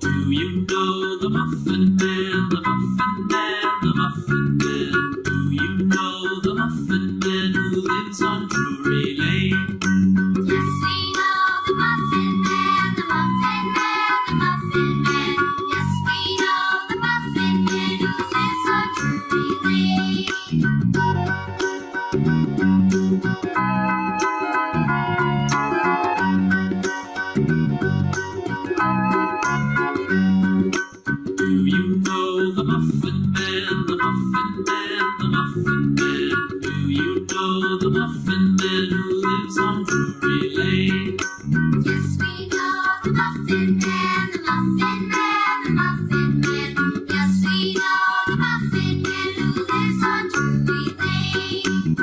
Do you know the Muffin Man, the Muffin Man, the Muffin Man? lives on Drury Lane. Yes, we know the Muffin Man, the Muffin Man, the Muffin Man. Yes, we know the Muffin Man who lives on Drury Lane.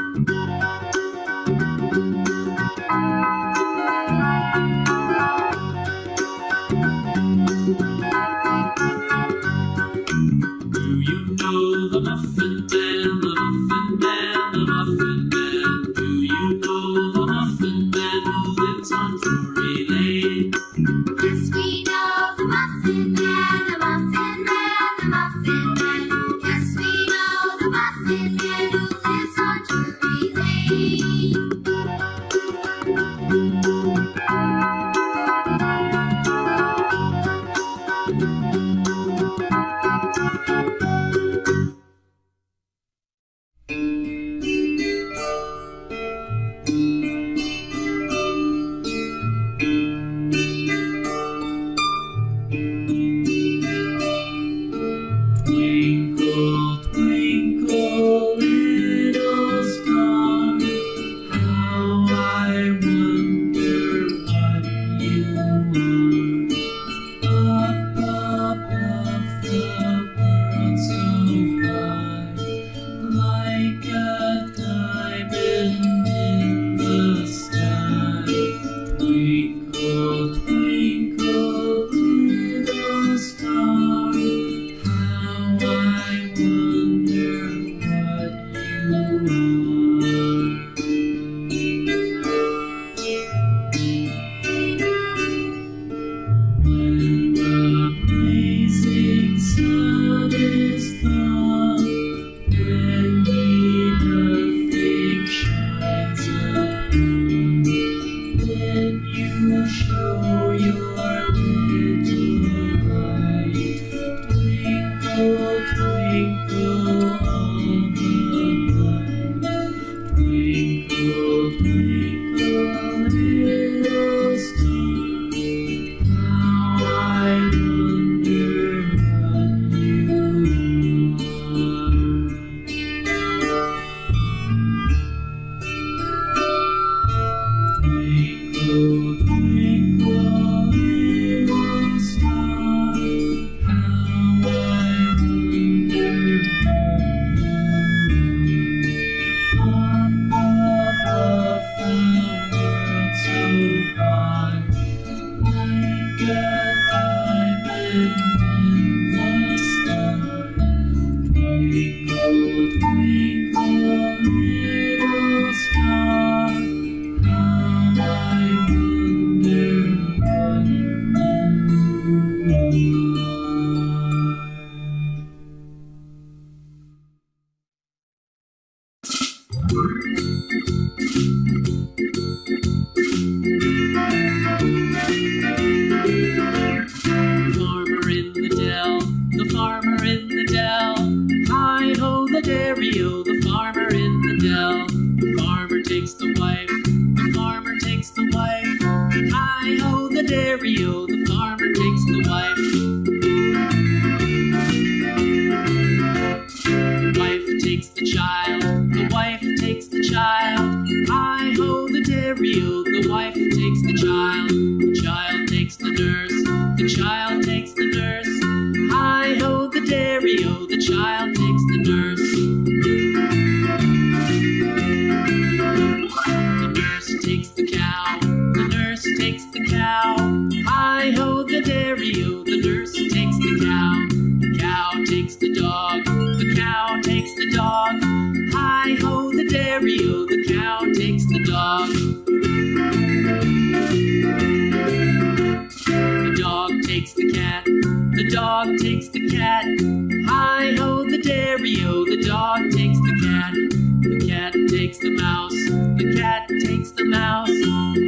the cat takes the mouse.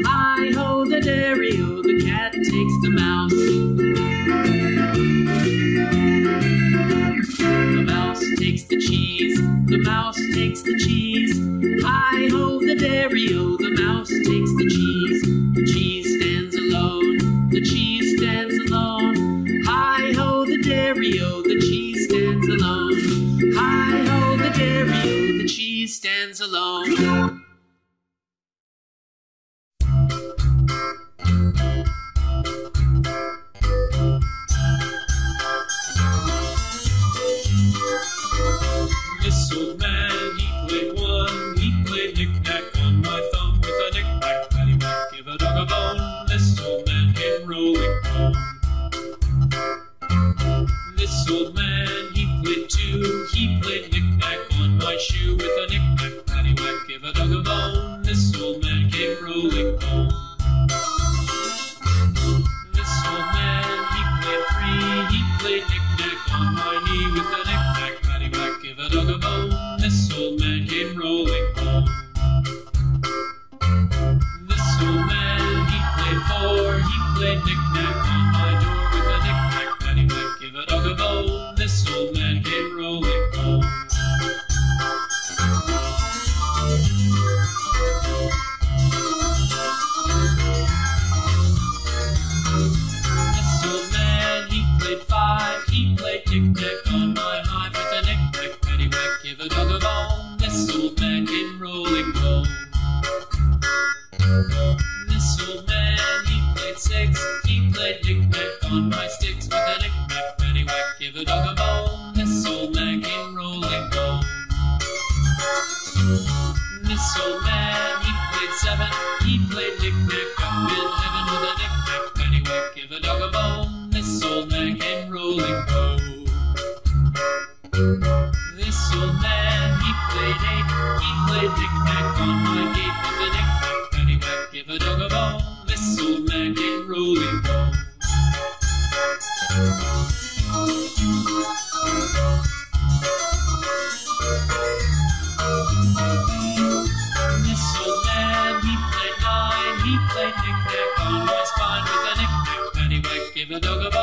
Hi ho, the dairy o, the cat takes the mouse. The mouse takes the cheese, the mouse takes the cheese. Hi ho, the dairy o, the mouse takes the cheese. The cheese stands alone, the cheese stands alone. Hi ho, the dairy o, the cheese stands alone. Hi ho, the dairy o, the cheese stands alone. lovely knick-knack on my knee. so mad. He played six, he played knick-knack on my sticks with a knick-knack, paddywhack, give a dog a Look at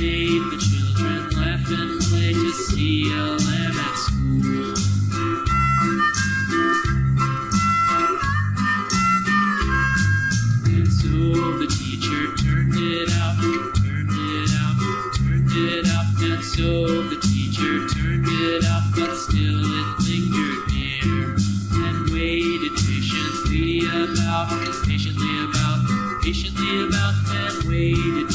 tape. The children laugh and play to CLM at school. And so the teacher turned it up, turned it up, turned it up. And so the teacher turned it up, but still it lingered near. And waited patiently about, patiently about, patiently about, and waited.